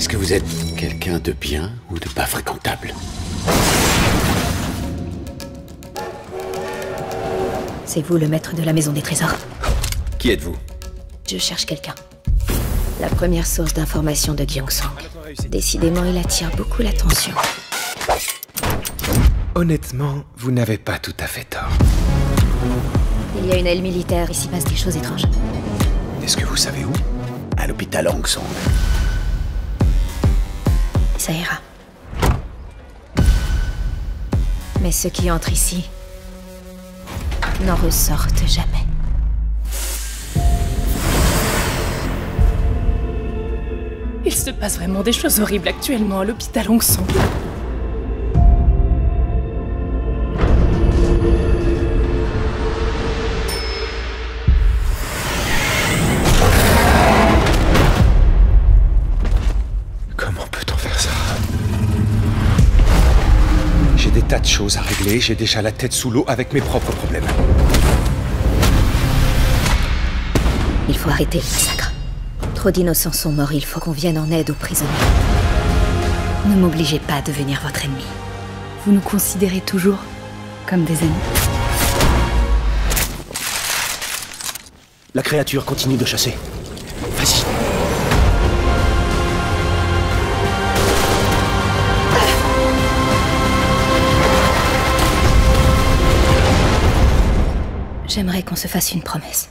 Est-ce que vous êtes quelqu'un de bien ou de pas fréquentable C'est vous le maître de la maison des trésors Qui êtes-vous Je cherche quelqu'un. La première source d'information de Gyeongsang. Décidément, il attire beaucoup l'attention. Honnêtement, vous n'avez pas tout à fait tort. Il y a une aile militaire, il s'y passe des choses étranges. Est-ce que vous savez où? À l'hôpital Song. Mais ceux qui entrent ici n'en ressortent jamais. Il se passe vraiment des choses horribles actuellement à l'hôpital. Comment tas de choses à régler, j'ai déjà la tête sous l'eau avec mes propres problèmes. Il faut arrêter le massacre. Trop d'innocents sont morts, il faut qu'on vienne en aide aux prisonniers. Ne m'obligez pas à devenir votre ennemi. Vous nous considérez toujours comme des amis. La créature continue de chasser. Vas-y. J'aimerais qu'on se fasse une promesse.